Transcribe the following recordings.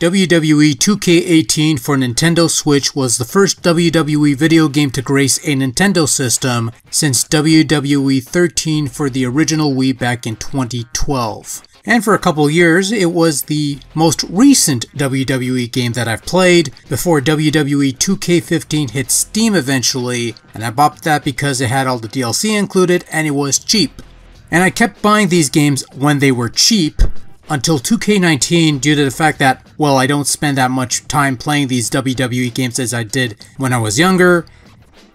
WWE 2K18 for Nintendo Switch was the first WWE video game to grace a Nintendo system since WWE 13 for the original Wii back in 2012. And for a couple years, it was the most recent WWE game that I've played before WWE 2K15 hit Steam eventually, and I bought that because it had all the DLC included and it was cheap. And I kept buying these games when they were cheap, until 2K19 due to the fact that, well, I don't spend that much time playing these WWE games as I did when I was younger.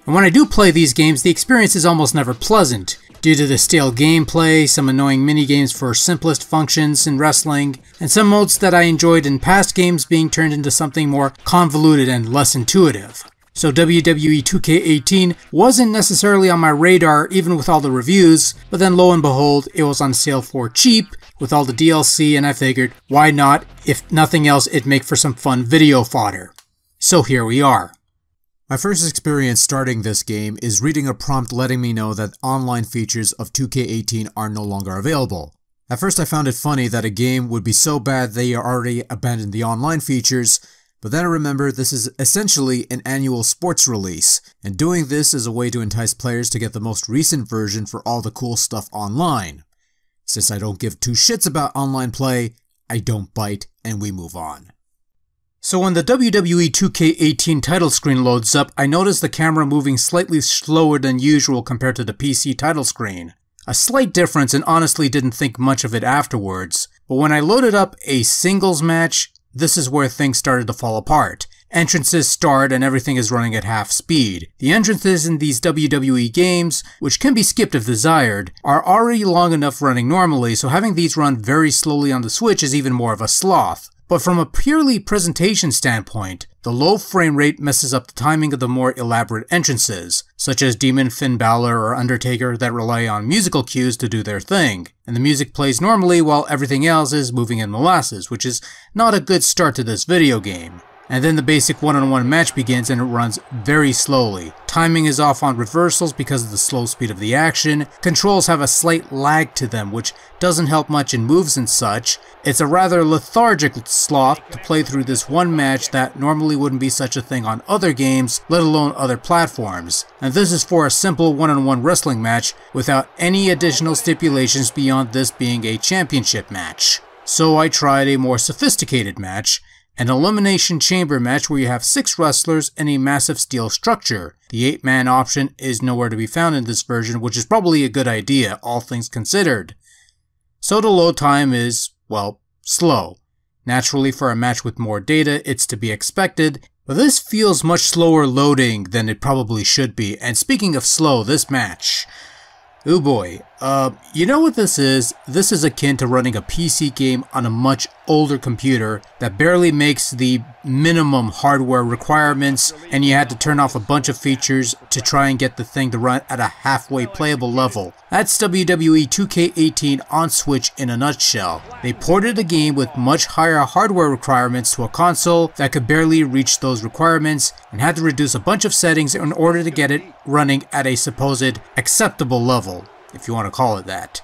And when I do play these games, the experience is almost never pleasant due to the stale gameplay, some annoying minigames for simplest functions in wrestling, and some modes that I enjoyed in past games being turned into something more convoluted and less intuitive. So WWE 2K18 wasn't necessarily on my radar even with all the reviews, but then lo and behold, it was on sale for cheap with all the DLC and I figured, why not? If nothing else, it'd make for some fun video fodder. So here we are. My first experience starting this game is reading a prompt letting me know that online features of 2K18 are no longer available. At first I found it funny that a game would be so bad they already abandoned the online features, but then I remember this is essentially an annual sports release, and doing this is a way to entice players to get the most recent version for all the cool stuff online. Since I don't give two shits about online play, I don't bite and we move on. So when the WWE 2K18 title screen loads up, I notice the camera moving slightly slower than usual compared to the PC title screen. A slight difference and honestly didn't think much of it afterwards, but when I loaded up a singles match, this is where things started to fall apart. Entrances start and everything is running at half speed. The entrances in these WWE games, which can be skipped if desired, are already long enough running normally, so having these run very slowly on the Switch is even more of a sloth. But from a purely presentation standpoint, the low frame rate messes up the timing of the more elaborate entrances, such as Demon Finn Balor or Undertaker that rely on musical cues to do their thing, and the music plays normally while everything else is moving in molasses, which is not a good start to this video game. And then the basic one-on-one match begins and it runs very slowly. Timing is off on reversals because of the slow speed of the action. Controls have a slight lag to them which doesn't help much in moves and such. It's a rather lethargic sloth to play through this one match that normally wouldn't be such a thing on other games, let alone other platforms. And this is for a simple one-on-one wrestling match without any additional stipulations beyond this being a championship match. So I tried a more sophisticated match, an elimination chamber match where you have 6 wrestlers and a massive steel structure. The 8 man option is nowhere to be found in this version, which is probably a good idea, all things considered. So the load time is, well, slow. Naturally, for a match with more data, it's to be expected, but this feels much slower loading than it probably should be. And speaking of slow, this match. Oh boy, uh, you know what this is? This is akin to running a PC game on a much older computer that barely makes the minimum hardware requirements and you had to turn off a bunch of features to try and get the thing to run at a halfway playable level. That's WWE 2K18 on Switch in a nutshell. They ported a game with much higher hardware requirements to a console that could barely reach those requirements and had to reduce a bunch of settings in order to get it running at a supposed acceptable level if you want to call it that.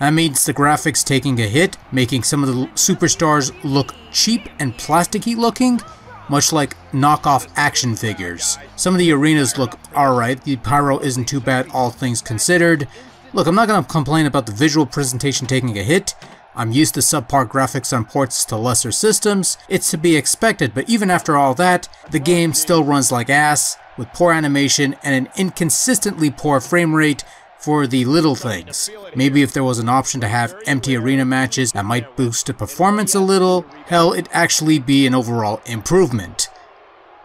That means the graphics taking a hit, making some of the superstars look cheap and plasticky looking, much like knockoff action figures. Some of the arenas look alright, the pyro isn't too bad all things considered. Look, I'm not going to complain about the visual presentation taking a hit. I'm used to subpar graphics on ports to lesser systems, it's to be expected, but even after all that, the game still runs like ass, with poor animation and an inconsistently poor frame rate for the little things. Maybe if there was an option to have empty arena matches that might boost the performance a little, hell, it'd actually be an overall improvement.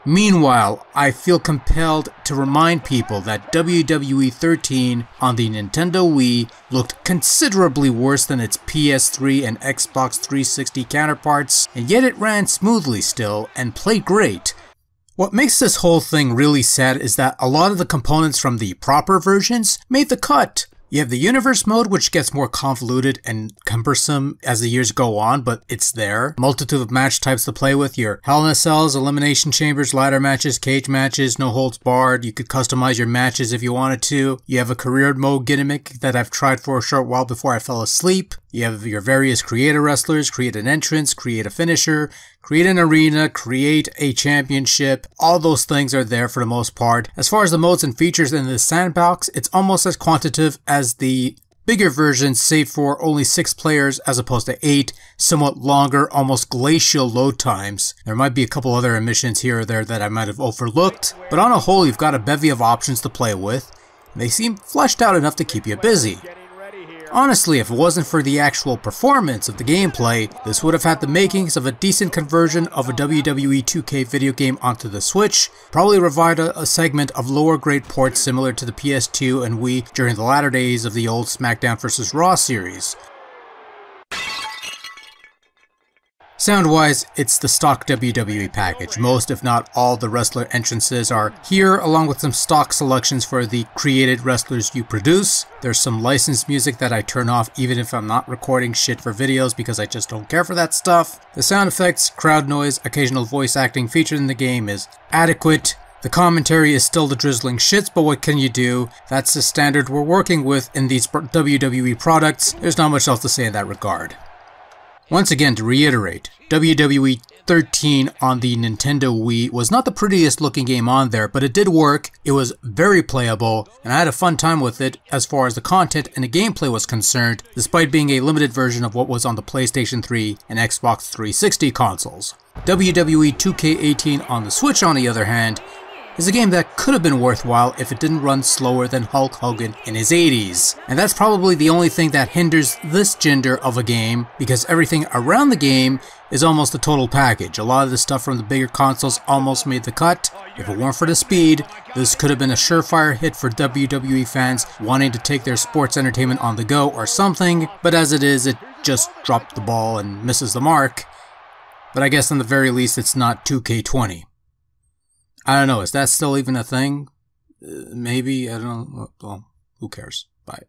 Meanwhile, I feel compelled to remind people that WWE 13 on the Nintendo Wii looked considerably worse than its PS3 and Xbox 360 counterparts, and yet it ran smoothly still and played great, what makes this whole thing really sad is that a lot of the components from the proper versions made the cut. You have the universe mode, which gets more convoluted and cumbersome as the years go on, but it's there. Multitude of match types to play with. Your Hell in a Cells, Elimination Chambers, ladder matches, cage matches, no holds barred. You could customize your matches if you wanted to. You have a career mode gimmick that I've tried for a short while before I fell asleep. You have your various creator wrestlers, create an entrance, create a finisher, create an arena, create a championship. All those things are there for the most part. As far as the modes and features in the sandbox, it's almost as quantitative as the bigger version, save for only six players as opposed to eight, somewhat longer, almost glacial load times. There might be a couple other emissions here or there that I might have overlooked, but on a whole, you've got a bevy of options to play with. and They seem fleshed out enough to keep you busy. Honestly, if it wasn't for the actual performance of the gameplay, this would have had the makings of a decent conversion of a WWE 2K video game onto the Switch, probably provide a, a segment of lower grade ports similar to the PS2 and Wii during the latter days of the old SmackDown vs. Raw series. Sound-wise, it's the stock WWE package. Most, if not all, the wrestler entrances are here, along with some stock selections for the created wrestlers you produce. There's some licensed music that I turn off even if I'm not recording shit for videos because I just don't care for that stuff. The sound effects, crowd noise, occasional voice acting featured in the game is adequate. The commentary is still the drizzling shits, but what can you do? That's the standard we're working with in these WWE products. There's not much else to say in that regard. Once again, to reiterate, WWE 13 on the Nintendo Wii was not the prettiest looking game on there, but it did work, it was very playable, and I had a fun time with it as far as the content and the gameplay was concerned, despite being a limited version of what was on the PlayStation 3 and Xbox 360 consoles. WWE 2K18 on the Switch, on the other hand, is a game that could have been worthwhile if it didn't run slower than Hulk Hogan in his 80s. And that's probably the only thing that hinders this gender of a game, because everything around the game is almost a total package. A lot of the stuff from the bigger consoles almost made the cut. If it weren't for the speed, this could have been a surefire hit for WWE fans wanting to take their sports entertainment on the go or something, but as it is, it just dropped the ball and misses the mark. But I guess in the very least, it's not 2K20. I don't know. Is that still even a thing? Uh, maybe. I don't know. Well, who cares? Bye.